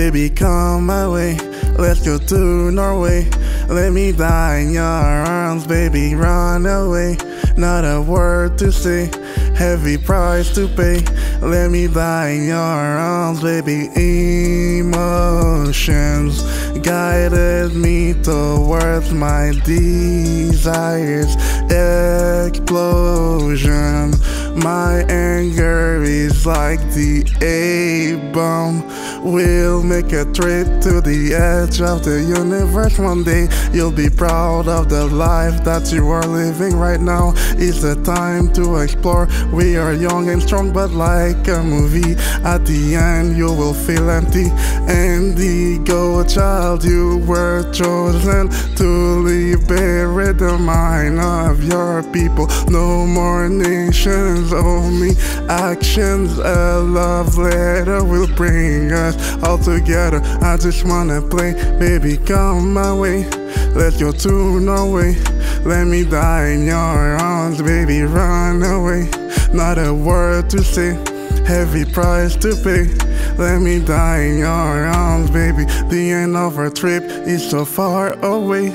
Baby, come my way. Let's go to Norway. Let me die in your arms, baby. Run away. Not a word to say. Heavy price to pay. Let me die in your arms, baby. Emotions guided me towards my desires. Explosion. My anger is like the A bomb. We'll make a trip to the edge of the universe one day. You'll be proud of the life that you are living right now. It's the time to explore. We are young and strong, but like a movie, at the end you will feel empty. And Indigo child, you were chosen to liberate the mind of your people. No more nations, only actions. A love letter will bring us all together. I just wanna play, baby, come my way. Let's go to Norway. Let me die in your arms, baby, run away. Not a word to say, heavy price to pay. Let me die in your arms, baby. The end of our trip is so far away.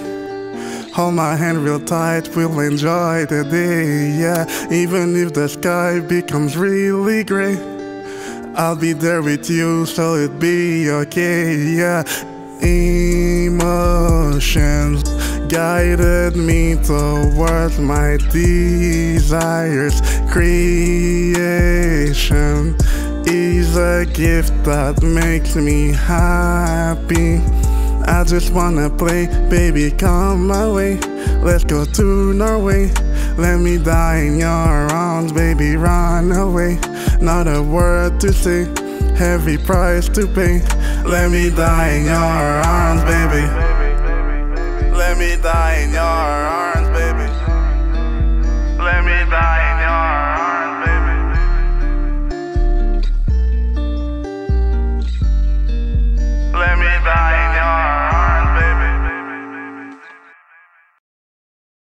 Hold my hand real tight, we'll enjoy the day, yeah. Even if the sky becomes really gray, I'll be there with you, so it be okay, yeah. Emotions guided me towards my desires. Creation is a gift that makes me happy. I just wanna play, baby, come my way. Let's go to Norway. Let me die in your arms, baby, run away. Not a word to say, heavy price to pay. Let me die in your arms, baby.